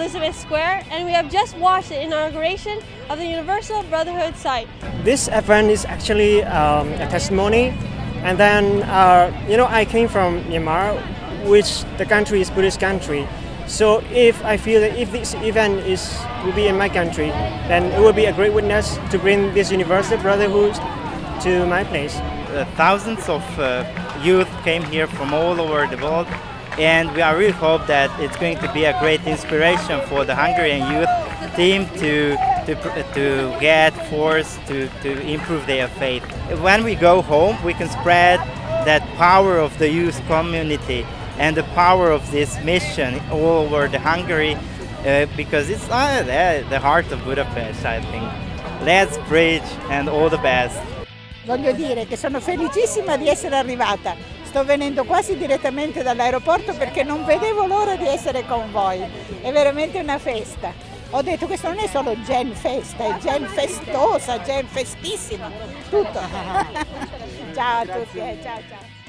Elizabeth Square and we have just watched the inauguration of the Universal Brotherhood site. This event is actually um, a testimony and then uh, you know I came from Myanmar which the country is Buddhist country so if I feel that if this event is will be in my country then it will be a great witness to bring this Universal Brotherhood to my place. Uh, thousands of uh, youth came here from all over the world and we are really hope that it's going to be a great inspiration for the Hungarian youth team to to, to get force to, to improve their faith. When we go home, we can spread that power of the youth community and the power of this mission all over the Hungary uh, because it's uh, the heart of Budapest, I think. Let's preach and all the best. Voglio dire che sono felicissima di essere arrivata. Sto venendo quasi direttamente dall'aeroporto perché non vedevo l'ora di essere con voi. È veramente una festa. Ho detto questo non è solo Gen Festa, è Gen Festosa, Gen Festissima, tutto. ciao a tutti, eh, ciao ciao.